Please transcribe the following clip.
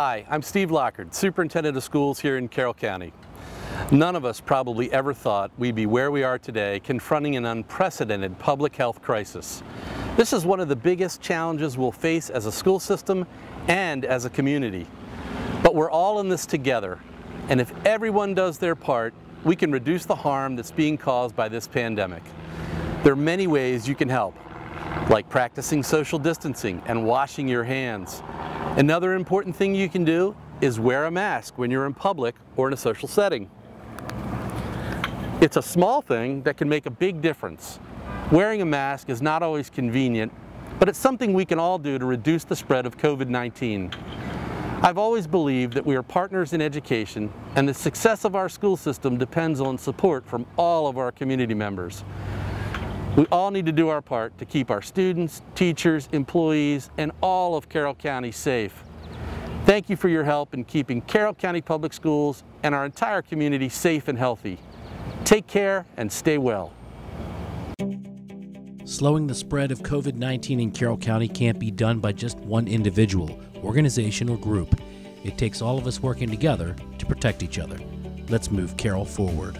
Hi, I'm Steve Lockard, Superintendent of Schools here in Carroll County. None of us probably ever thought we'd be where we are today confronting an unprecedented public health crisis. This is one of the biggest challenges we'll face as a school system and as a community. But we're all in this together, and if everyone does their part, we can reduce the harm that's being caused by this pandemic. There are many ways you can help, like practicing social distancing and washing your hands, Another important thing you can do is wear a mask when you're in public or in a social setting. It's a small thing that can make a big difference. Wearing a mask is not always convenient, but it's something we can all do to reduce the spread of COVID-19. I've always believed that we are partners in education and the success of our school system depends on support from all of our community members. We all need to do our part to keep our students, teachers, employees, and all of Carroll County safe. Thank you for your help in keeping Carroll County Public Schools and our entire community safe and healthy. Take care and stay well. Slowing the spread of COVID 19 in Carroll County can't be done by just one individual, organization, or group. It takes all of us working together to protect each other. Let's move Carroll forward.